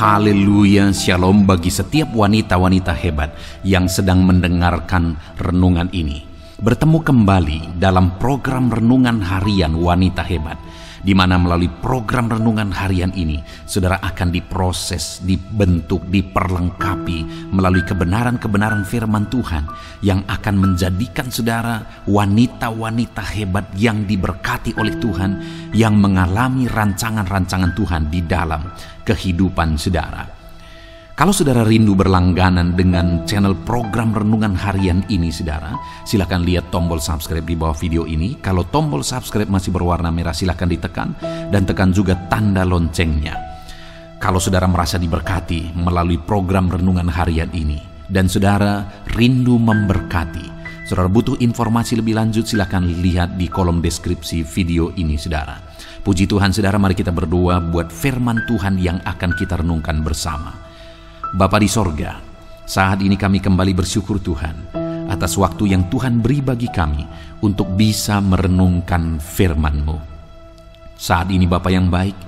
Haleluya, shalom bagi setiap wanita-wanita hebat yang sedang mendengarkan renungan ini. Bertemu kembali dalam program renungan harian wanita hebat di mana melalui program renungan harian ini, saudara akan diproses, dibentuk, diperlengkapi melalui kebenaran-kebenaran firman Tuhan yang akan menjadikan saudara wanita-wanita hebat yang diberkati oleh Tuhan, yang mengalami rancangan-rancangan Tuhan di dalam kehidupan saudara. Kalau saudara rindu berlangganan dengan channel program renungan harian ini saudara, silakan lihat tombol subscribe di bawah video ini. Kalau tombol subscribe masih berwarna merah silakan ditekan dan tekan juga tanda loncengnya. Kalau saudara merasa diberkati melalui program renungan harian ini dan saudara rindu memberkati, saudara butuh informasi lebih lanjut silakan lihat di kolom deskripsi video ini saudara. Puji Tuhan saudara mari kita berdoa buat firman Tuhan yang akan kita renungkan bersama. Bapa di sorga, saat ini kami kembali bersyukur Tuhan atas waktu yang Tuhan beri bagi kami untuk bisa merenungkan firman-Mu. Saat ini Bapa yang baik,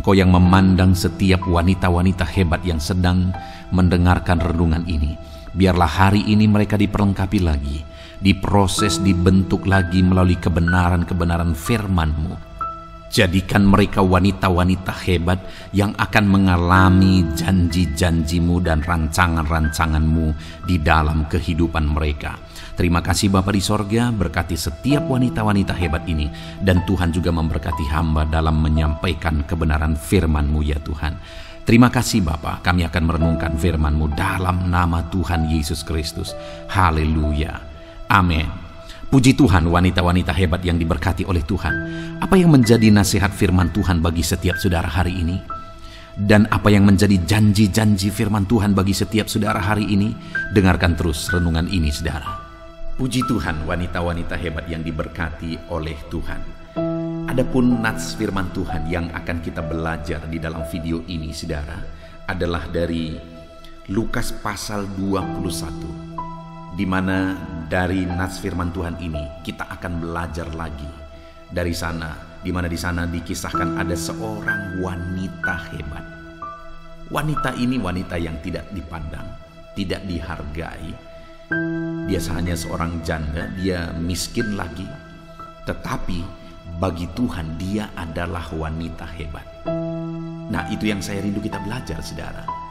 Engkau yang memandang setiap wanita-wanita hebat yang sedang mendengarkan renungan ini. Biarlah hari ini mereka diperlengkapi lagi, diproses, dibentuk lagi melalui kebenaran-kebenaran firman-Mu Jadikan mereka wanita-wanita hebat yang akan mengalami janji-janjimu dan rancangan-rancanganmu di dalam kehidupan mereka. Terima kasih Bapa di sorga, berkati setiap wanita-wanita hebat ini. Dan Tuhan juga memberkati hamba dalam menyampaikan kebenaran firman-Mu ya Tuhan. Terima kasih Bapa, kami akan merenungkan firman-Mu dalam nama Tuhan Yesus Kristus. Haleluya. Amin. Puji Tuhan wanita-wanita hebat yang diberkati oleh Tuhan. Apa yang menjadi nasihat firman Tuhan bagi setiap saudara hari ini? Dan apa yang menjadi janji-janji firman Tuhan bagi setiap saudara hari ini? Dengarkan terus renungan ini saudara. Puji Tuhan wanita-wanita hebat yang diberkati oleh Tuhan. Adapun nats firman Tuhan yang akan kita belajar di dalam video ini saudara adalah dari Lukas pasal 21 di mana dari nats firman Tuhan ini kita akan belajar lagi dari sana di mana di sana dikisahkan ada seorang wanita hebat. Wanita ini wanita yang tidak dipandang, tidak dihargai. Dia hanya seorang janda, dia miskin lagi. Tetapi bagi Tuhan dia adalah wanita hebat. Nah, itu yang saya rindu kita belajar, Saudara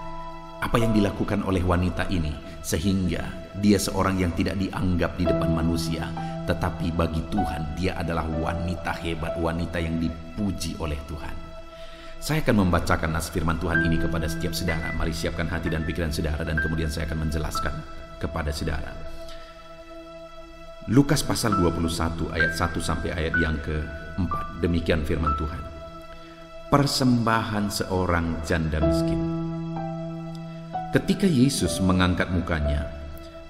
apa yang dilakukan oleh wanita ini sehingga dia seorang yang tidak dianggap di depan manusia tetapi bagi Tuhan dia adalah wanita hebat wanita yang dipuji oleh Tuhan. Saya akan membacakan nas firman Tuhan ini kepada setiap saudara. Mari siapkan hati dan pikiran saudara dan kemudian saya akan menjelaskan kepada saudara. Lukas pasal 21 ayat 1 sampai ayat yang ke-4 demikian firman Tuhan. Persembahan seorang janda miskin Ketika Yesus mengangkat mukanya,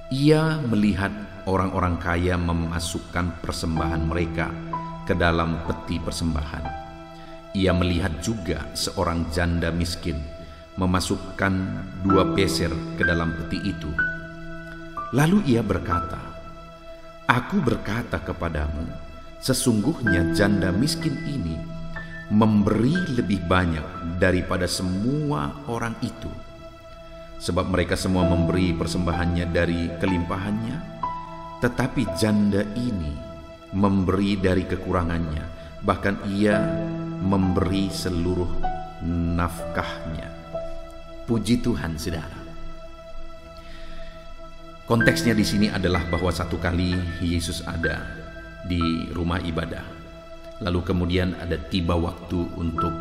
ia melihat orang-orang kaya memasukkan persembahan mereka ke dalam peti persembahan. Ia melihat juga seorang janda miskin memasukkan dua peser ke dalam peti itu. Lalu ia berkata, Aku berkata kepadamu, sesungguhnya janda miskin ini memberi lebih banyak daripada semua orang itu sebab mereka semua memberi persembahannya dari kelimpahannya, tetapi janda ini memberi dari kekurangannya, bahkan ia memberi seluruh nafkahnya. Puji Tuhan, saudara. Konteksnya di sini adalah bahwa satu kali Yesus ada di rumah ibadah. Lalu kemudian ada tiba waktu untuk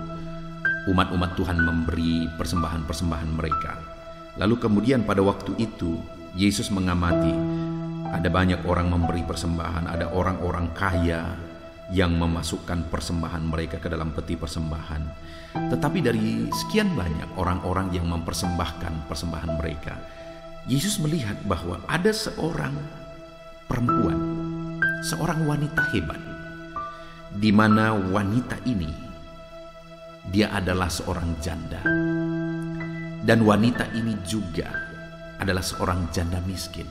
umat-umat Tuhan memberi persembahan-persembahan mereka. Lalu kemudian pada waktu itu Yesus mengamati ada banyak orang memberi persembahan, ada orang-orang kaya yang memasukkan persembahan mereka ke dalam peti persembahan. Tetapi dari sekian banyak orang-orang yang mempersembahkan persembahan mereka, Yesus melihat bahwa ada seorang perempuan, seorang wanita hebat, di mana wanita ini dia adalah seorang janda dan wanita ini juga adalah seorang janda miskin.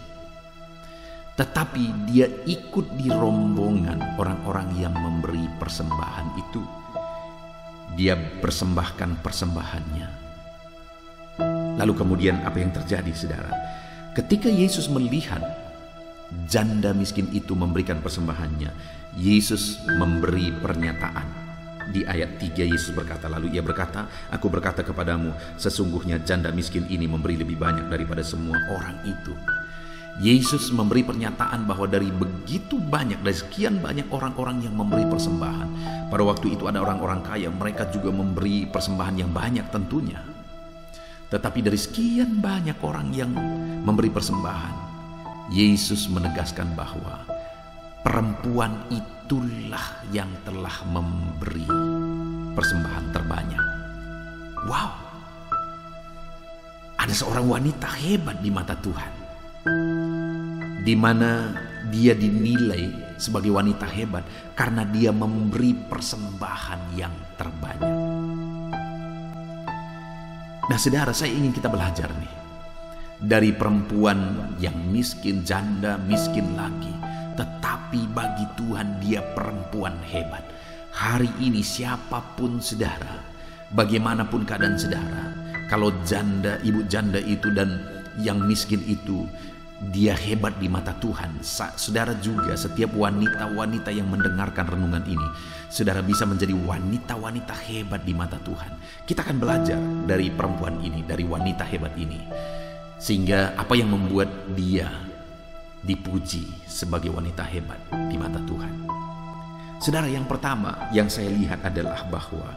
Tetapi dia ikut di rombongan orang-orang yang memberi persembahan itu. Dia persembahkan persembahannya. Lalu kemudian apa yang terjadi saudara? Ketika Yesus melihat janda miskin itu memberikan persembahannya, Yesus memberi pernyataan. Di ayat 3 Yesus berkata, lalu ia berkata, Aku berkata kepadamu, sesungguhnya janda miskin ini memberi lebih banyak daripada semua orang itu. Yesus memberi pernyataan bahwa dari begitu banyak, dari sekian banyak orang-orang yang memberi persembahan. Pada waktu itu ada orang-orang kaya, mereka juga memberi persembahan yang banyak tentunya. Tetapi dari sekian banyak orang yang memberi persembahan, Yesus menegaskan bahwa perempuan itulah yang telah memberi persembahan terbanyak. Wow, ada seorang wanita hebat di mata Tuhan di mana dia dinilai sebagai wanita hebat karena dia memberi persembahan yang terbanyak. Nah, saudara, saya ingin kita belajar nih dari perempuan yang miskin, janda, miskin lagi, tetapi bagi Tuhan dia perempuan hebat. Hari ini siapa pun saudara, bagaimanapun keadaan saudara, kalau janda, ibu janda itu dan yang miskin itu dia hebat di mata Tuhan. Saudara juga setiap wanita-wanita yang mendengarkan renungan ini, saudara bisa menjadi wanita-wanita hebat di mata Tuhan. Kita akan belajar dari perempuan ini, dari wanita hebat ini. Sehingga apa yang membuat dia dipuji sebagai wanita hebat di mata Tuhan. Saudara yang pertama yang saya lihat adalah bahwa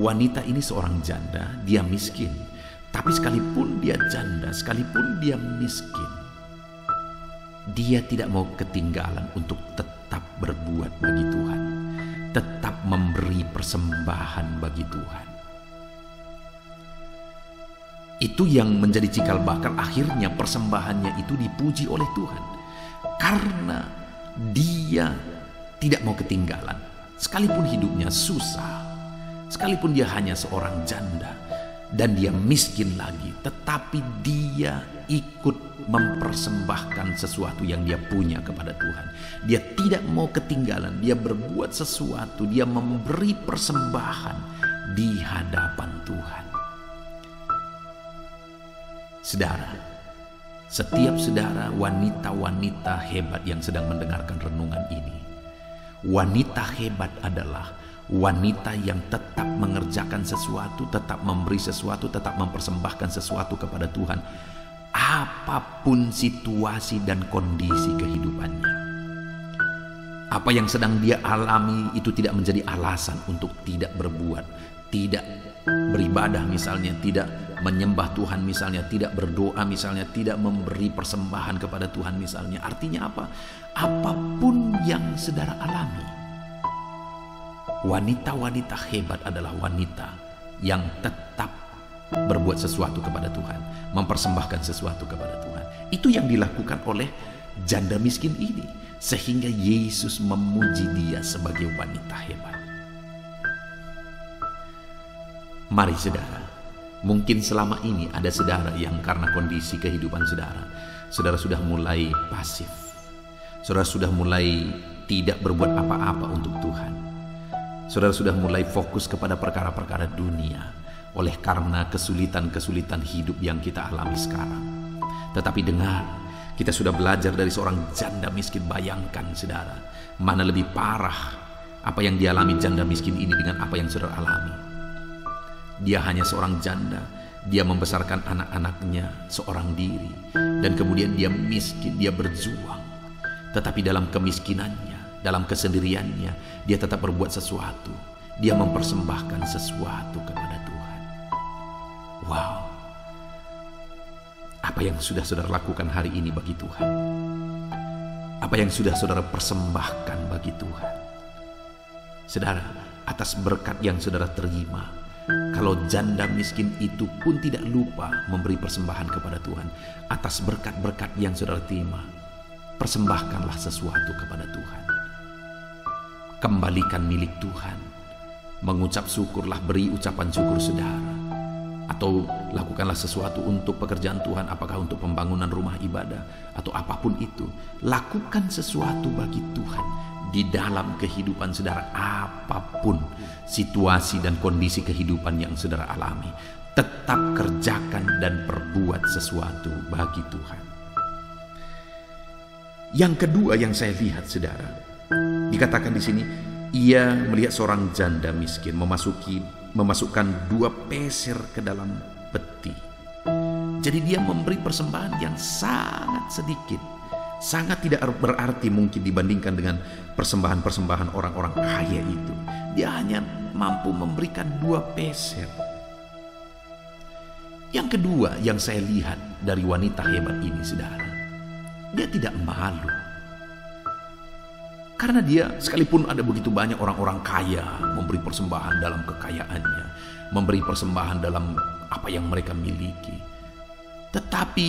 wanita ini seorang janda, dia miskin. Tapi sekalipun dia janda, sekalipun dia miskin, dia tidak mau ketinggalan untuk tetap berbuat bagi Tuhan, tetap memberi persembahan bagi Tuhan. Itu yang menjadi cikal bakal akhirnya persembahannya itu dipuji oleh Tuhan. Karena dia tidak mau ketinggalan. Sekalipun hidupnya susah. Sekalipun dia hanya seorang janda. Dan dia miskin lagi. Tetapi dia ikut mempersembahkan sesuatu yang dia punya kepada Tuhan. Dia tidak mau ketinggalan, dia berbuat sesuatu, dia memberi persembahan di hadapan Tuhan. Saudara, setiap saudara wanita-wanita hebat yang sedang mendengarkan renungan ini, wanita hebat adalah wanita yang tetap mengerjakan sesuatu, tetap memberi sesuatu, tetap mempersembahkan sesuatu kepada Tuhan apa pun situasi dan kondisi kehidupannya. Apa yang sedang dia alami itu tidak menjadi alasan untuk tidak berbuat, tidak beribadah misalnya, tidak menyembah Tuhan misalnya, tidak berdoa misalnya, tidak memberi persembahan kepada Tuhan misalnya. Artinya apa? Apa pun yang saudara alami. Wanita-wanita hebat adalah wanita yang tetap berbuat sesuatu kepada Tuhan, mempersembahkan sesuatu kepada Tuhan. Itu yang dilakukan oleh janda miskin ini, sehingga Yesus memuji dia sebagai wanita hebat. Mari saudara, mungkin selama ini ada saudara yang karena kondisi kehidupan saudara, saudara sudah mulai pasif. Saudara sudah mulai tidak berbuat apa-apa untuk Tuhan. Saudara sudah mulai fokus kepada perkara-perkara dunia oleh karena kesulitan-kesulitan hidup yang kita alami sekarang. Tetapi dengar, kita sudah belajar dari seorang janda miskin. Bayangkan saudara, mana lebih parah apa yang dialami janda miskin ini dengan apa yang saudara alami. Dia hanya seorang janda, dia membesarkan anak-anaknya seorang diri. Dan kemudian dia miskin, dia berjuang. Tetapi dalam kemiskinannya, dalam kesendiriannya, dia tetap berbuat sesuatu. Dia mempersembahkan sesuatu kepada Tuhan. Wow. Apa yang sudah saudara lakukan hari ini bagi Tuhan? Apa yang sudah saudara persembahkan bagi Tuhan? Saudara, atas berkat yang saudara terima, kalau janda miskin itu pun tidak lupa memberi persembahan kepada Tuhan atas berkat-berkat yang saudara terima, persembahkanlah sesuatu kepada Tuhan. Kembalikan milik Tuhan. Mengucap syukurlah beri ucapan syukur saudara atau lakukanlah sesuatu untuk pekerjaan Tuhan, apakah untuk pembangunan rumah ibadah atau apa pun itu, lakukan sesuatu bagi Tuhan. Di dalam kehidupan saudara apa pun situasi dan kondisi kehidupan yang saudara alami tetap kerjakan dan perbuat sesuatu bagi Tuhan. Yang kedua yang saya lihat saudara dikatakan di sini ia melihat seorang janda miskin memasuki memasukkan dua peser ke dalam peti. Jadi dia memberi persembahan yang sangat sedikit sangat tidak berarti mungkin dibandingkan dengan persembahan-persembahan orang-orang kaya itu. Dia hanya mampu memberikan dua peser. Yang kedua yang saya lihat dari wanita hebat ini, saudara, dia tidak malu. Karena dia sekalipun ada begitu banyak orang-orang kaya memberi persembahan dalam kekayaannya, memberi persembahan dalam apa yang mereka miliki. Tetapi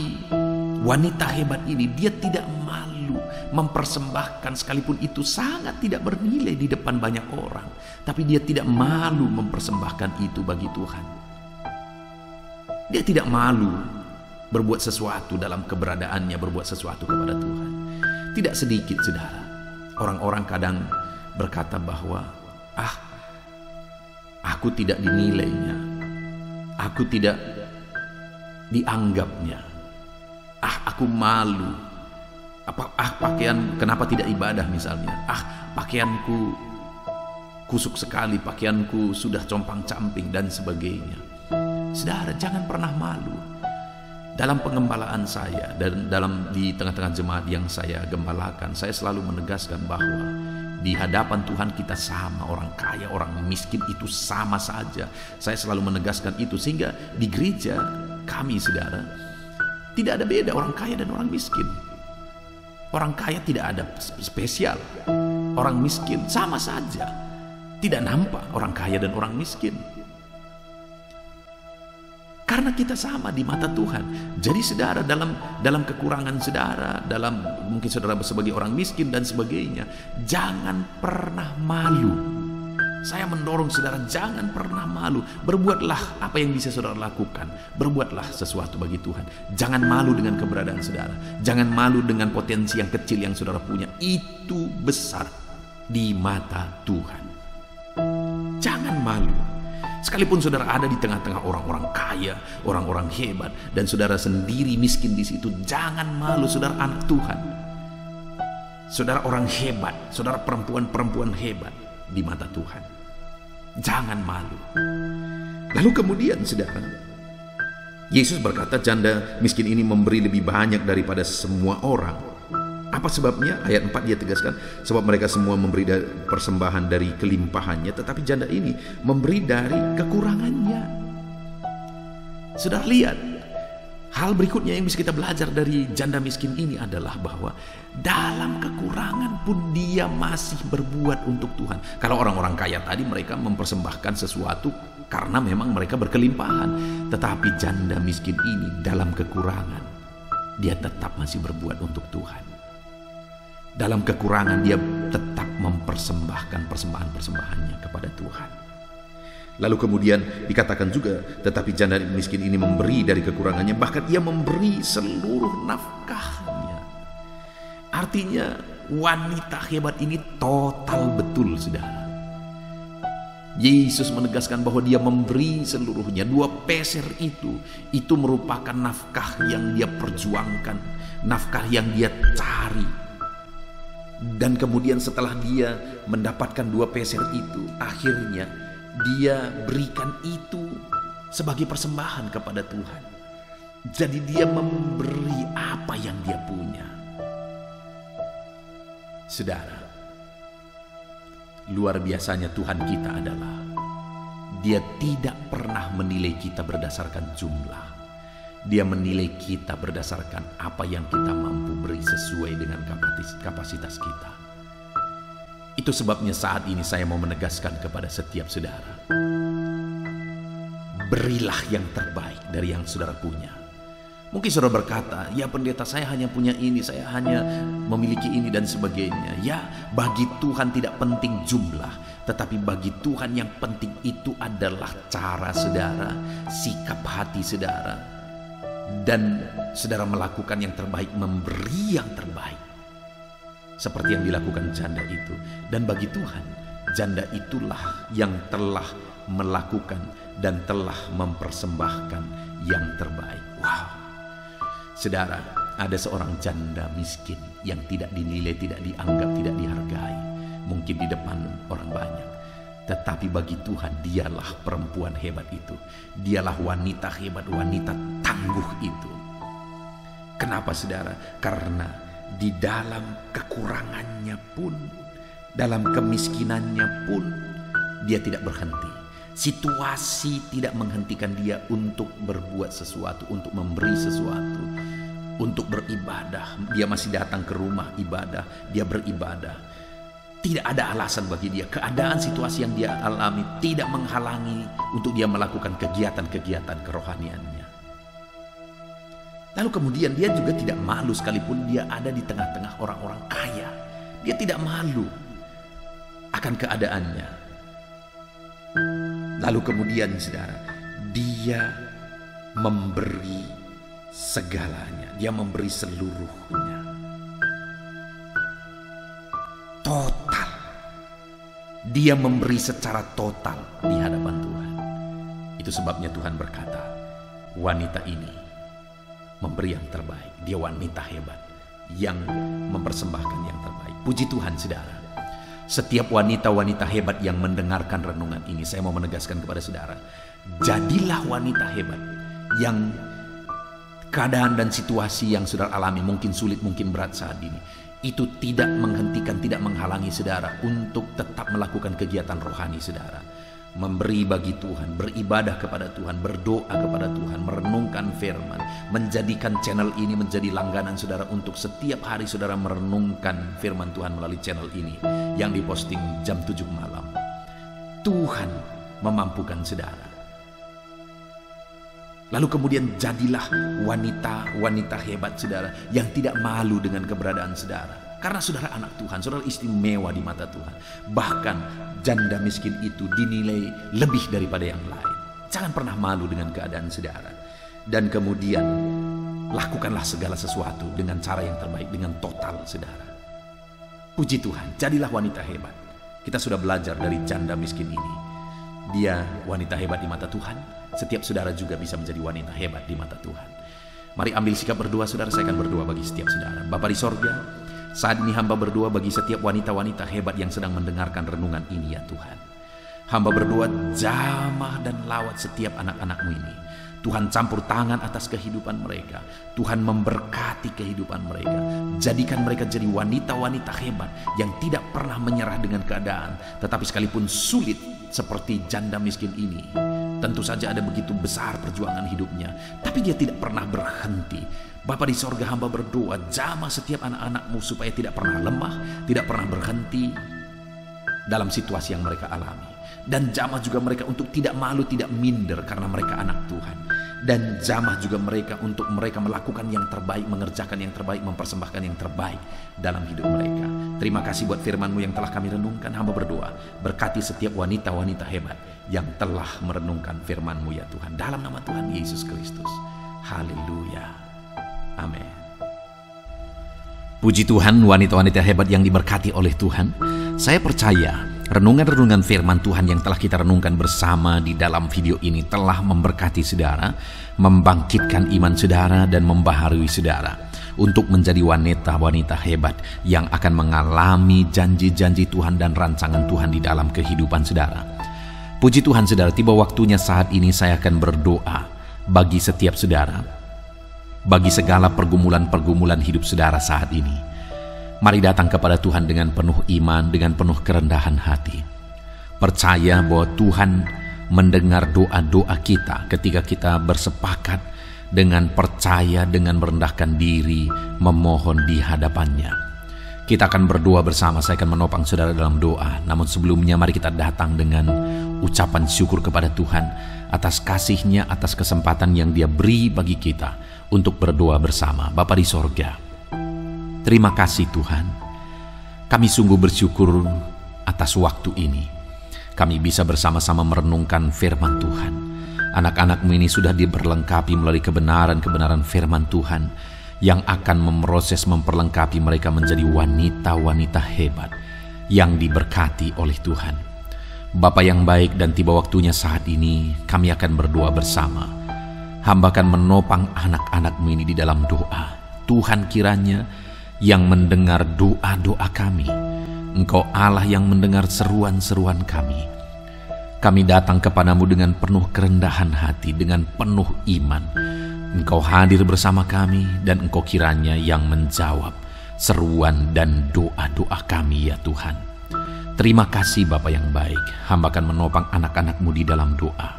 Wanita hebat ini dia tidak malu mempersembahkan sekalipun itu sangat tidak bernilai di depan banyak orang. Tapi dia tidak malu mempersembahkan itu bagi Tuhan. Dia tidak malu berbuat sesuatu dalam keberadaannya berbuat sesuatu kepada Tuhan. Tidak sedikit saudara. Orang-orang kadang berkata bahwa ah aku tidak dinilainya. Aku tidak dianggapnya ah aku malu. Apa ah pakaian kenapa tidak ibadah misalnya? Ah pakaianku kusuk sekali pakaianku sudah compang camping dan sebagainya. Saudara jangan pernah malu. Dalam pengembalaan saya dan dalam di tengah-tengah jemaat yang saya gembalakan saya selalu menegaskan bahwa di hadapan Tuhan kita sama orang kaya orang miskin itu sama saja. Saya selalu menegaskan itu sehingga di gereja kami saudara tidak ada beda orang kaya dan orang miskin. Orang kaya tidak ada spesial. Orang miskin sama saja. Tidak nampak orang kaya dan orang miskin. Karena kita sama di mata Tuhan. Jadi saudara dalam dalam kekurangan saudara, dalam mungkin saudara sebagai orang miskin dan sebagainya, jangan pernah malu saya mendorong saudara jangan pernah malu. Berbuatlah apa yang bisa saudara lakukan. Berbuatlah sesuatu bagi Tuhan. Jangan malu dengan keberadaan saudara. Jangan malu dengan potensi yang kecil yang saudara punya. Itu besar di mata Tuhan. Jangan malu. Sekalipun saudara ada di tengah-tengah orang-orang kaya, orang-orang hebat, dan saudara sendiri miskin di situ, jangan malu saudara anak Tuhan. Saudara orang hebat, saudara perempuan-perempuan hebat di mata Tuhan. Jangan malu. Lalu kemudian saudara, Yesus berkata janda miskin ini memberi lebih banyak daripada semua orang. Apa sebabnya? Ayat 4 dia tegaskan, sebab mereka semua memberi persembahan dari kelimpahannya, tetapi janda ini memberi dari kekurangannya. Sudah lihat, Hal berikutnya yang bisa kita belajar dari janda miskin ini adalah bahwa dalam kekurangan pun dia masih berbuat untuk Tuhan. Kalau orang-orang kaya tadi mereka mempersembahkan sesuatu karena memang mereka berkelimpahan. Tetapi janda miskin ini dalam kekurangan dia tetap masih berbuat untuk Tuhan. Dalam kekurangan dia tetap mempersembahkan persembahan-persembahannya kepada Tuhan. Lalu kemudian dikatakan juga, tetapi janda miskin ini memberi dari kekurangannya, bahkan ia memberi seluruh nafkahnya. Artinya wanita hebat ini total betul, saudara. Yesus menegaskan bahwa dia memberi seluruhnya. Dua peser itu, itu merupakan nafkah yang dia perjuangkan, nafkah yang dia cari. Dan kemudian setelah dia mendapatkan dua peser itu, akhirnya dia berikan itu sebagai persembahan kepada Tuhan. Jadi dia memberi apa yang dia punya. Saudara, luar biasanya Tuhan kita adalah dia tidak pernah menilai kita berdasarkan jumlah. Dia menilai kita berdasarkan apa yang kita mampu beri sesuai dengan kapasitas kita. Itu sebabnya saat ini saya mau menegaskan kepada setiap saudara. Berilah yang terbaik dari yang saudara punya. Mungkin saudara berkata, ya pendeta saya hanya punya ini, saya hanya memiliki ini dan sebagainya. Ya, bagi Tuhan tidak penting jumlah, tetapi bagi Tuhan yang penting itu adalah cara saudara, sikap hati saudara, dan saudara melakukan yang terbaik, memberi yang terbaik seperti yang dilakukan janda itu. Dan bagi Tuhan, janda itulah yang telah melakukan dan telah mempersembahkan yang terbaik. Wow. Saudara, ada seorang janda miskin yang tidak dinilai, tidak dianggap, tidak dihargai. Mungkin di depan orang banyak. Tetapi bagi Tuhan dialah perempuan hebat itu. Dialah wanita hebat, wanita tangguh itu. Kenapa saudara? Karena di dalam kekurangannya pun, dalam kemiskinannya pun, dia tidak berhenti. Situasi tidak menghentikan dia untuk berbuat sesuatu, untuk memberi sesuatu, untuk beribadah. Dia masih datang ke rumah ibadah, dia beribadah. Tidak ada alasan bagi dia. Keadaan situasi yang dia alami tidak menghalangi untuk dia melakukan kegiatan-kegiatan kerohaniannya. Lalu kemudian dia juga tidak malu sekalipun dia ada di tengah-tengah orang-orang kaya. Dia tidak malu akan keadaannya. Lalu kemudian saudara, dia memberi segalanya. Dia memberi seluruhnya. Total. Dia memberi secara total di hadapan Tuhan. Itu sebabnya Tuhan berkata, wanita ini memberi yang terbaik. Dia wanita hebat yang mempersembahkan yang terbaik. Puji Tuhan saudara. Setiap wanita-wanita hebat yang mendengarkan renungan ini, saya mau menegaskan kepada saudara, jadilah wanita hebat yang keadaan dan situasi yang saudara alami mungkin sulit, mungkin berat saat ini. Itu tidak menghentikan, tidak menghalangi saudara untuk tetap melakukan kegiatan rohani saudara. Memberi bagi Tuhan, beribadah kepada Tuhan, berdoa kepada Tuhan, merenungkan firman, menjadikan channel ini menjadi langganan saudara untuk setiap hari saudara merenungkan firman Tuhan melalui channel ini yang diposting jam 7 malam. Tuhan memampukan saudara Lalu kemudian jadilah wanita-wanita hebat saudara yang tidak malu dengan keberadaan saudara. Karena saudara anak Tuhan, saudara istimewa di mata Tuhan. Bahkan janda miskin itu dinilai lebih daripada yang lain. Jangan pernah malu dengan keadaan saudara. Dan kemudian lakukanlah segala sesuatu dengan cara yang terbaik, dengan total saudara. Puji Tuhan, jadilah wanita hebat. Kita sudah belajar dari janda miskin ini. Dia wanita hebat di mata Tuhan, setiap saudara juga bisa menjadi wanita hebat di mata Tuhan. Mari ambil sikap berdoa saudara, saya akan berdoa bagi setiap saudara. Bapak di sorga, saat ini hamba berdoa bagi setiap wanita-wanita hebat yang sedang mendengarkan renungan ini ya Tuhan. Hamba berdoa jamah dan lawat setiap anak-anakmu ini. Tuhan campur tangan atas kehidupan mereka. Tuhan memberkati kehidupan mereka. Jadikan mereka jadi wanita-wanita hebat yang tidak pernah menyerah dengan keadaan. Tetapi sekalipun sulit seperti janda miskin ini. Tentu saja ada begitu besar perjuangan hidupnya. Dia tidak pernah berhenti. Bapak di sorga hamba berdoa jamah setiap anak-anakmu supaya tidak pernah lemah, tidak pernah berhenti dalam situasi yang mereka alami. Dan jamah juga mereka untuk tidak malu, tidak minder karena mereka anak Tuhan. Dan jamah juga mereka untuk mereka melakukan yang terbaik, mengerjakan yang terbaik, mempersembahkan yang terbaik dalam hidup mereka. Terima kasih buat firmanmu yang telah kami renungkan. Hamba berdoa, berkati setiap wanita-wanita hebat yang telah merenungkan firmanmu ya Tuhan. Dalam nama Tuhan Yesus Kristus. Haleluya. Amin. Puji Tuhan wanita-wanita hebat yang diberkati oleh Tuhan. Saya percaya Renungan-renungan firman Tuhan yang telah kita renungkan bersama di dalam video ini telah memberkati saudara, membangkitkan iman saudara dan membaharui saudara untuk menjadi wanita-wanita hebat yang akan mengalami janji-janji Tuhan dan rancangan Tuhan di dalam kehidupan saudara. Puji Tuhan saudara, tiba waktunya saat ini saya akan berdoa bagi setiap saudara, bagi segala pergumulan-pergumulan hidup saudara saat ini Mari datang kepada Tuhan dengan penuh iman, dengan penuh kerendahan hati. Percaya bahwa Tuhan mendengar doa-doa kita ketika kita bersepakat dengan percaya, dengan merendahkan diri, memohon di hadapannya. Kita akan berdoa bersama, saya akan menopang saudara dalam doa. Namun sebelumnya mari kita datang dengan ucapan syukur kepada Tuhan atas kasihnya, atas kesempatan yang dia beri bagi kita untuk berdoa bersama. Bapa di sorga, Terima kasih Tuhan. Kami sungguh bersyukur atas waktu ini. Kami bisa bersama-sama merenungkan firman Tuhan. Anak-anakmu ini sudah diberlengkapi melalui kebenaran-kebenaran firman Tuhan yang akan memproses memperlengkapi mereka menjadi wanita-wanita hebat yang diberkati oleh Tuhan. Bapa yang baik dan tiba waktunya saat ini kami akan berdoa bersama. Hamba akan menopang anak-anakmu ini di dalam doa. Tuhan kiranya yang mendengar doa-doa kami. Engkau Allah yang mendengar seruan-seruan kami. Kami datang kepadamu dengan penuh kerendahan hati, dengan penuh iman. Engkau hadir bersama kami dan engkau kiranya yang menjawab seruan dan doa-doa kami ya Tuhan. Terima kasih Bapak yang baik, hamba akan menopang anak-anakmu di dalam doa.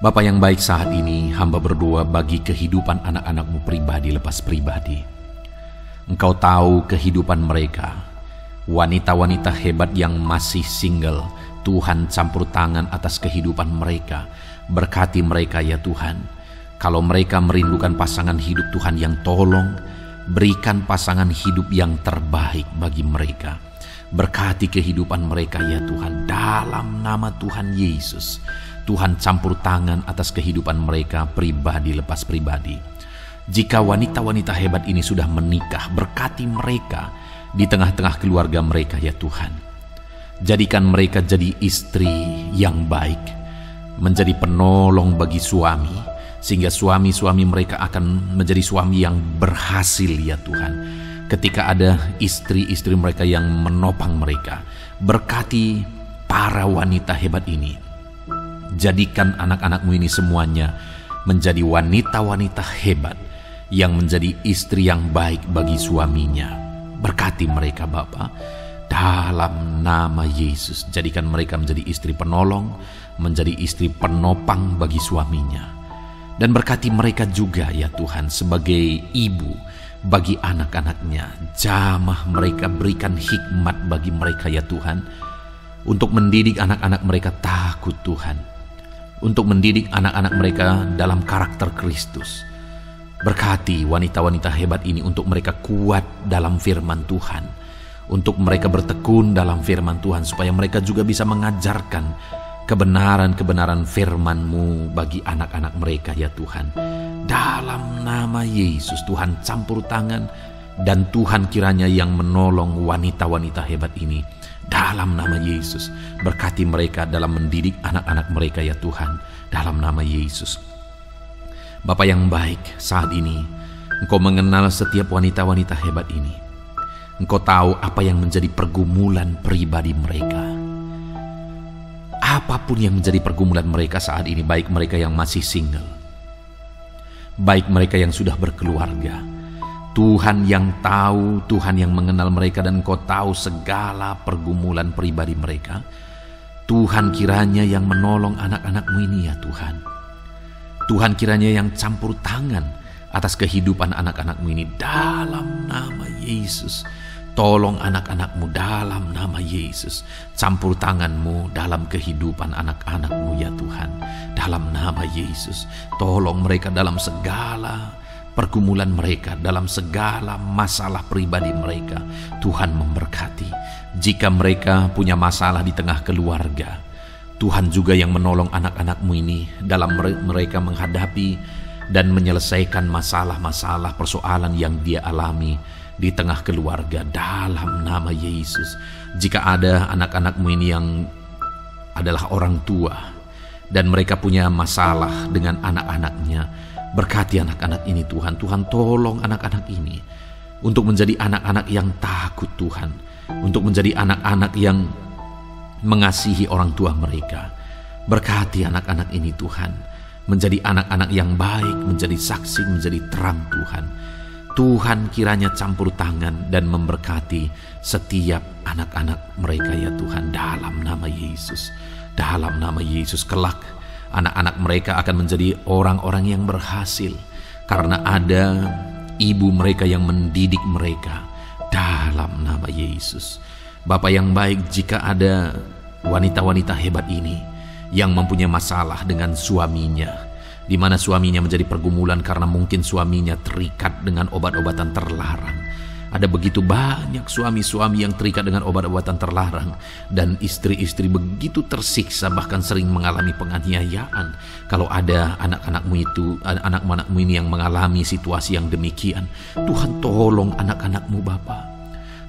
Bapak yang baik saat ini, hamba berdoa bagi kehidupan anak-anakmu pribadi lepas pribadi. Engkau tahu kehidupan mereka, wanita-wanita hebat yang masih single, Tuhan campur tangan atas kehidupan mereka, berkati mereka ya Tuhan. Kalau mereka merindukan pasangan hidup Tuhan yang tolong, berikan pasangan hidup yang terbaik bagi mereka. Berkati kehidupan mereka ya Tuhan dalam nama Tuhan Yesus. Tuhan campur tangan atas kehidupan mereka pribadi lepas pribadi. Jika wanita-wanita hebat ini sudah menikah, berkati mereka di tengah-tengah keluarga mereka ya Tuhan. Jadikan mereka jadi istri yang baik, menjadi penolong bagi suami, sehingga suami-suami mereka akan menjadi suami yang berhasil ya Tuhan. Ketika ada istri-istri mereka yang menopang mereka, berkati para wanita hebat ini. Jadikan anak-anakmu ini semuanya menjadi wanita-wanita hebat yang menjadi istri yang baik bagi suaminya. Berkati mereka Bapa dalam nama Yesus. Jadikan mereka menjadi istri penolong, menjadi istri penopang bagi suaminya dan berkati mereka juga ya Tuhan sebagai ibu bagi anak-anaknya. Jamah mereka berikan hikmat bagi mereka ya Tuhan. Untuk mendidik anak-anak mereka takut Tuhan. Untuk mendidik anak-anak mereka dalam karakter Kristus. Berkati wanita-wanita hebat ini untuk mereka kuat dalam firman Tuhan. Untuk mereka bertekun dalam firman Tuhan supaya mereka juga bisa mengajarkan kebenaran-kebenaran firman-Mu bagi anak-anak mereka ya Tuhan. Dalam nama Yesus Tuhan campur tangan dan Tuhan kiranya yang menolong wanita-wanita hebat ini. Dalam nama Yesus berkati mereka dalam mendidik anak-anak mereka ya Tuhan. Dalam nama Yesus. Bapak yang baik saat ini Engkau mengenal setiap wanita-wanita hebat ini. Engkau tahu apa yang menjadi pergumulan pribadi mereka apa pun yang menjadi pergumulan mereka saat ini, baik mereka yang masih single, baik mereka yang sudah berkeluarga. Tuhan yang tahu, Tuhan yang mengenal mereka dan kau tahu segala pergumulan pribadi mereka. Tuhan kiranya yang menolong anak-anakmu ini ya Tuhan. Tuhan kiranya yang campur tangan atas kehidupan anak-anakmu ini dalam nama Yesus. Tolong anak-anakmu dalam nama Yesus. Campur tanganmu dalam kehidupan anak-anakmu ya Tuhan. Dalam nama Yesus. Tolong mereka dalam segala pergumulan mereka, dalam segala masalah pribadi mereka. Tuhan memberkati. Jika mereka punya masalah di tengah keluarga, Tuhan juga yang menolong anak-anakmu ini dalam mereka menghadapi dan menyelesaikan masalah-masalah persoalan yang dia alami di tengah keluarga dalam nama Yesus. Jika ada anak-anakmu ini yang adalah orang tua dan mereka punya masalah dengan anak-anaknya, berkati anak-anak ini Tuhan. Tuhan tolong anak-anak ini untuk menjadi anak-anak yang takut Tuhan, untuk menjadi anak-anak yang mengasihi orang tua mereka. Berkati anak-anak ini Tuhan, menjadi anak-anak yang baik, menjadi saksi, menjadi terang Tuhan. Tuhan kiranya campur tangan dan memberkati setiap anak-anak mereka ya Tuhan dalam nama Yesus. Dalam nama Yesus kelak anak-anak mereka akan menjadi orang-orang yang berhasil karena ada ibu mereka yang mendidik mereka dalam nama Yesus. Bapak yang baik jika ada wanita-wanita hebat ini yang mempunyai masalah dengan suaminya, di mana suaminya menjadi pergumulan karena mungkin suaminya terikat dengan obat-obatan terlarang. Ada begitu banyak suami-suami yang terikat dengan obat-obatan terlarang dan istri-istri begitu tersiksa bahkan sering mengalami penganiayaan. Kalau ada anak-anakmu itu, anak-anakmu ini yang mengalami situasi yang demikian, Tuhan tolong anak-anakmu Bapak.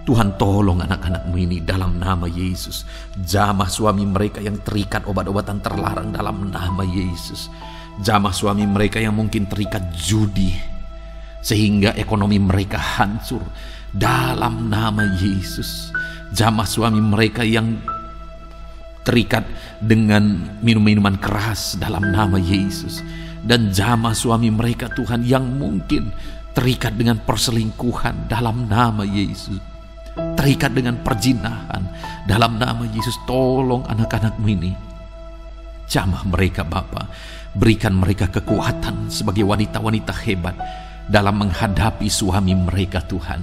Tuhan tolong anak-anakmu ini dalam nama Yesus. Jamah suami mereka yang terikat obat-obatan terlarang dalam nama Yesus. Jamah suami mereka yang mungkin terikat judi sehingga ekonomi mereka hancur dalam nama Yesus. Jamah suami mereka yang terikat dengan minum-minuman keras dalam nama Yesus. Dan jamah suami mereka Tuhan yang mungkin terikat dengan perselingkuhan dalam nama Yesus. Terikat dengan perjinahan dalam nama Yesus. Tolong anak-anakmu ini jamah mereka Bapa. Berikan mereka kekuatan sebagai wanita-wanita hebat dalam menghadapi suami mereka Tuhan.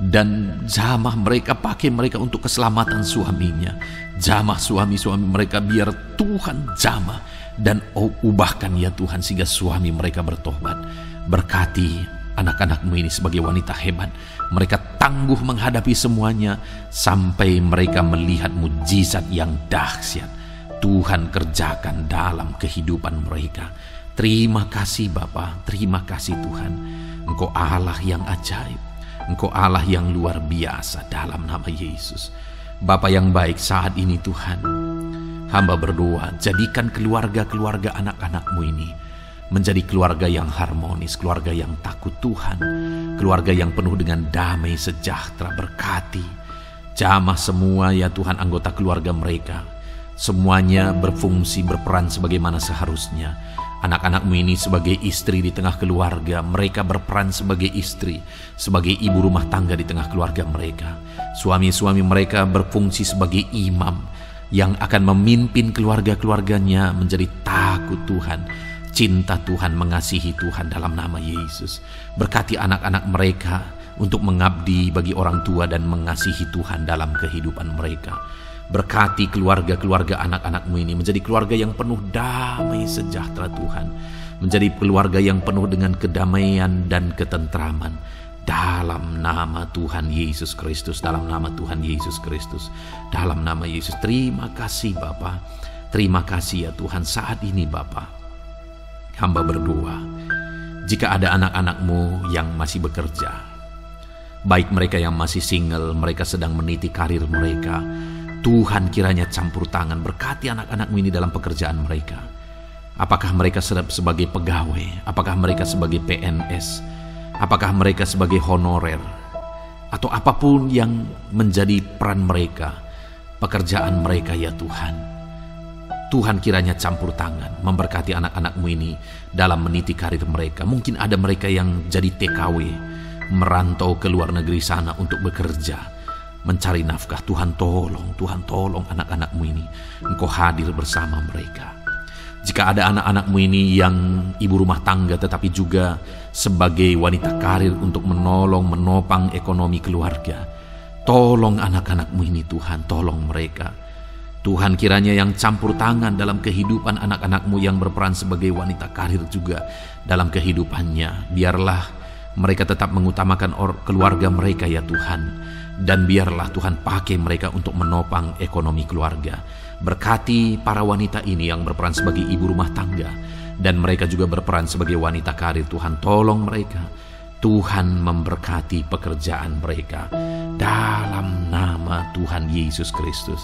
Dan jamah mereka pakai mereka untuk keselamatan suaminya. Jamah suami-suami mereka biar Tuhan jamah dan ubahkan ya Tuhan sehingga suami mereka bertobat. Berkati anak-anakmu ini sebagai wanita hebat. Mereka tangguh menghadapi semuanya sampai mereka melihat mujizat yang dahsyat Tuhan kerjakan dalam kehidupan mereka Terima kasih Bapa, terima kasih Tuhan. Engkau Allah yang ajaib. Engkau Allah yang luar biasa dalam nama Yesus. Bapa yang baik saat ini Tuhan. Hamba berdoa, jadikan keluarga-keluarga anak-anakmu ini menjadi keluarga yang harmonis, keluarga yang takut Tuhan, keluarga yang penuh dengan damai sejahtera berkati. Jamah semua ya Tuhan anggota keluarga mereka. Semuanya berfungsi berperan sebagaimana seharusnya Anak-anakmu ini sebagai istri di tengah keluarga, mereka berperan sebagai istri, sebagai ibu rumah tangga di tengah keluarga mereka. Suami-suami mereka berfungsi sebagai imam yang akan memimpin keluarga-keluarganya menjadi takut Tuhan, cinta Tuhan, mengasihi Tuhan dalam nama Yesus. Berkati anak-anak mereka untuk mengabdi bagi orang tua dan mengasihi Tuhan dalam kehidupan mereka. Berkati keluarga-keluarga anak-anakmu ini menjadi keluarga yang penuh damai sejahtera Tuhan. Menjadi keluarga yang penuh dengan kedamaian dan ketentraman. Dalam nama Tuhan Yesus Kristus, dalam nama Tuhan Yesus Kristus, dalam nama Yesus. Terima kasih Bapa. Terima kasih ya Tuhan saat ini Bapa. Hamba berdoa, jika ada anak-anakmu yang masih bekerja, baik mereka yang masih single, mereka sedang meniti karir mereka, Tuhan kiranya campur tangan berkati anak-anakmu ini dalam pekerjaan mereka. Apakah mereka sebagai pegawai? Apakah mereka sebagai PNS? Apakah mereka sebagai honorer? Atau apa pun yang menjadi peran mereka, pekerjaan mereka ya Tuhan. Tuhan kiranya campur tangan memberkati anak-anakmu ini dalam meniti karir mereka. Mungkin ada mereka yang jadi TKW, merantau ke luar negeri sana untuk bekerja mencari nafkah. Tuhan tolong, Tuhan tolong anak-anakmu ini. Engkau hadir bersama mereka. Jika ada anak-anakmu ini yang ibu rumah tangga tetapi juga sebagai wanita karir untuk menolong, menopang ekonomi keluarga. Tolong anak-anakmu ini Tuhan, tolong mereka. Tuhan kiranya yang campur tangan dalam kehidupan anak-anakmu yang berperan sebagai wanita karir juga dalam kehidupannya. Biarlah mereka tetap mengutamakan keluarga mereka ya Tuhan dan biarlah Tuhan pakai mereka untuk menopang ekonomi keluarga. Berkati para wanita ini yang berperan sebagai ibu rumah tangga dan mereka juga berperan sebagai wanita karir. Tuhan tolong mereka. Tuhan memberkati pekerjaan mereka dalam nama Tuhan Yesus Kristus.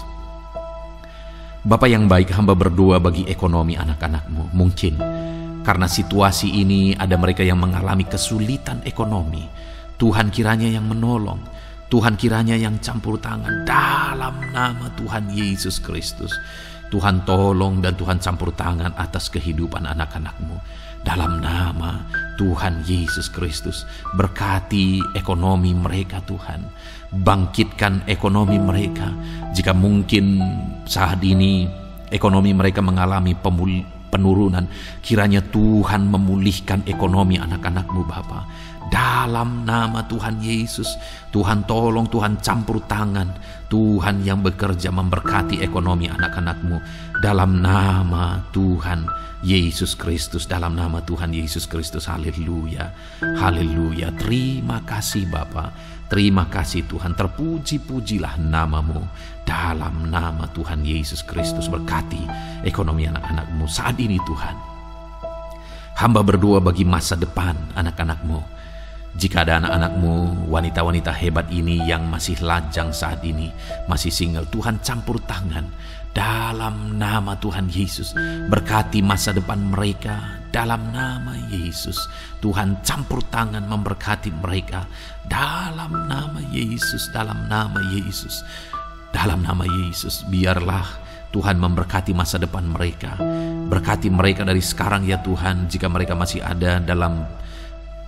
Bapak yang baik, hamba berdoa bagi ekonomi anak-anakmu. Mungkin karena situasi ini ada mereka yang mengalami kesulitan ekonomi. Tuhan kiranya yang menolong Tuhan kiranya yang campur tangan dalam nama Tuhan Yesus Kristus. Tuhan tolong dan Tuhan campur tangan atas kehidupan anak-anakmu. Dalam nama Tuhan Yesus Kristus. Berkati ekonomi mereka Tuhan. Bangkitkan ekonomi mereka. Jika mungkin saat ini ekonomi mereka mengalami penurunan. Kiranya Tuhan memulihkan ekonomi anak-anakmu Bapa dalam nama Tuhan Yesus. Tuhan tolong, Tuhan campur tangan. Tuhan yang bekerja memberkati ekonomi anak-anakmu. Dalam nama Tuhan Yesus Kristus. Dalam nama Tuhan Yesus Kristus. Haleluya. Haleluya. Terima kasih Bapa. Terima kasih Tuhan. Terpuji-pujilah namamu. Dalam nama Tuhan Yesus Kristus. Berkati ekonomi anak-anakmu saat ini Tuhan. Hamba berdoa bagi masa depan anak-anakmu jika ada anak-anakmu, wanita-wanita hebat ini yang masih lajang saat ini, masih single, Tuhan campur tangan dalam nama Tuhan Yesus. Berkati masa depan mereka dalam nama Yesus. Tuhan campur tangan memberkati mereka dalam nama Yesus, dalam nama Yesus. Dalam nama Yesus, biarlah Tuhan memberkati masa depan mereka. Berkati mereka dari sekarang ya Tuhan, jika mereka masih ada dalam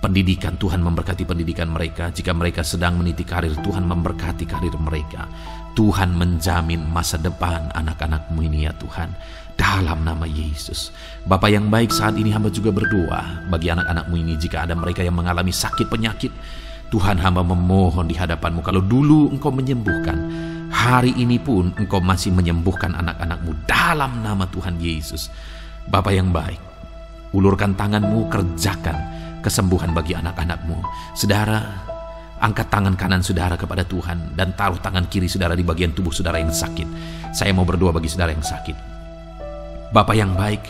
pendidikan Tuhan memberkati pendidikan mereka. Jika mereka sedang meniti karir Tuhan memberkati karir mereka. Tuhan menjamin masa depan anak-anakmu ini ya Tuhan. Dalam nama Yesus. Bapak yang baik saat ini hamba juga berdoa bagi anak-anakmu ini. Jika ada mereka yang mengalami sakit penyakit Tuhan hamba memohon di hadapanmu. Kalau dulu engkau menyembuhkan hari ini pun engkau masih menyembuhkan anak-anakmu. Dalam nama Tuhan Yesus. Bapak yang baik ulurkan tanganmu kerjakan kesembuhan bagi anak-anakmu. Saudara, angkat tangan kanan saudara kepada Tuhan dan taruh tangan kiri saudara di bagian tubuh saudara yang sakit. Saya mau berdoa bagi saudara yang sakit. Bapak yang baik,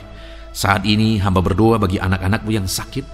saat ini hamba berdoa bagi anak-anakmu yang sakit,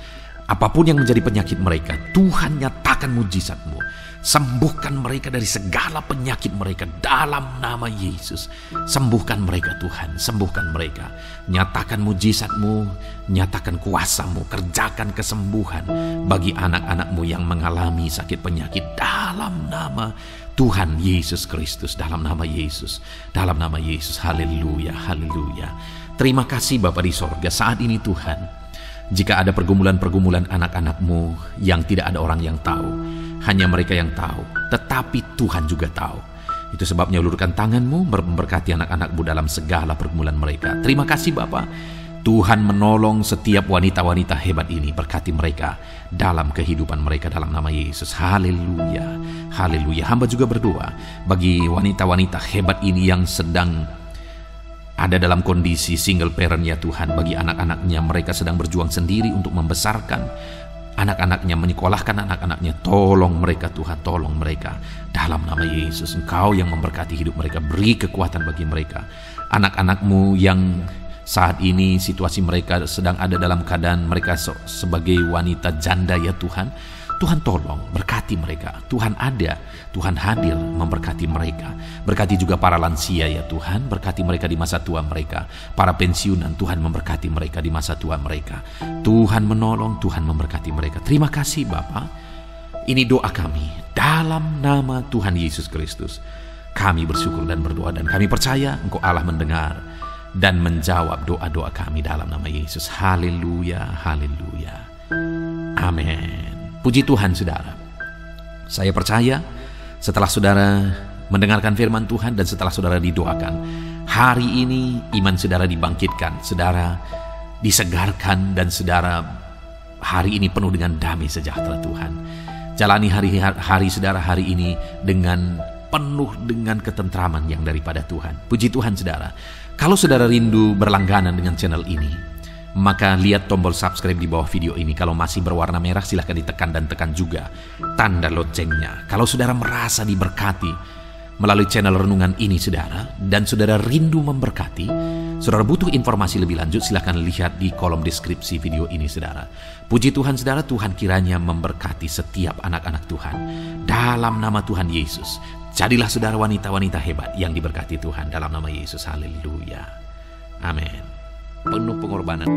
apa pun yang menjadi penyakit mereka, Tuhan nyatakan mujizatmu. Sembuhkan mereka dari segala penyakit mereka dalam nama Yesus. Sembuhkan mereka Tuhan, sembuhkan mereka. Nyatakan mujizatmu, nyatakan kuasamu, kerjakan kesembuhan bagi anak-anakmu yang mengalami sakit penyakit dalam nama Tuhan Yesus Kristus, dalam nama Yesus, dalam nama Yesus. Haleluya, haleluya. Terima kasih Bapak di sorga saat ini Tuhan. Jika ada pergumulan-pergumulan anak-anakmu yang tidak ada orang yang tahu, hanya mereka yang tahu, tetapi Tuhan juga tahu. Itu sebabnya ulurkan tanganmu memberkati anak-anakmu dalam segala pergumulan mereka. Terima kasih Bapak. Tuhan menolong setiap wanita-wanita hebat ini. Berkati mereka dalam kehidupan mereka dalam nama Yesus. Haleluya. Haleluya. Hamba juga berdoa bagi wanita-wanita hebat ini yang sedang ada dalam kondisi single parent ya Tuhan bagi anak-anaknya mereka sedang berjuang sendiri untuk membesarkan anak-anaknya menyekolahkan anak-anaknya. Tolong mereka Tuhan tolong mereka. Dalam nama Yesus Engkau yang memberkati hidup mereka. Beri kekuatan bagi mereka. Anak-anakmu yang saat ini situasi mereka sedang ada dalam keadaan mereka sebagai wanita janda ya Tuhan Tuhan tolong berkati mereka. Tuhan ada, Tuhan hadir memberkati mereka. Berkati juga para lansia ya Tuhan, berkati mereka di masa tua mereka. Para pensiunan Tuhan memberkati mereka di masa tua mereka. Tuhan menolong, Tuhan memberkati mereka. Terima kasih Bapa. Ini doa kami dalam nama Tuhan Yesus Kristus. Kami bersyukur dan berdoa dan kami percaya Engkau Allah mendengar dan menjawab doa-doa kami dalam nama Yesus. Haleluya, haleluya. Amin. Puji Tuhan saudara. Saya percaya setelah saudara mendengarkan firman Tuhan dan setelah saudara didoakan, hari ini iman saudara dibangkitkan, saudara disegarkan dan saudara hari ini penuh dengan damai sejahtera Tuhan. Jalani hari-hari saudara hari ini dengan penuh dengan ketentraman yang daripada Tuhan. Puji Tuhan saudara. Kalau saudara rindu berlangganan dengan channel ini, maka lihat tombol subscribe di bawah video ini. Kalau masih berwarna merah silahkan ditekan dan tekan juga tanda loncengnya. Kalau saudara merasa diberkati melalui channel renungan ini saudara, dan saudara rindu memberkati, saudara butuh informasi lebih lanjut silahkan lihat di kolom deskripsi video ini saudara. Puji Tuhan saudara, Tuhan kiranya memberkati setiap anak-anak Tuhan. Dalam nama Tuhan Yesus, jadilah saudara wanita-wanita hebat yang diberkati Tuhan dalam nama Yesus. Haleluya. Amin penuh pengorbanan.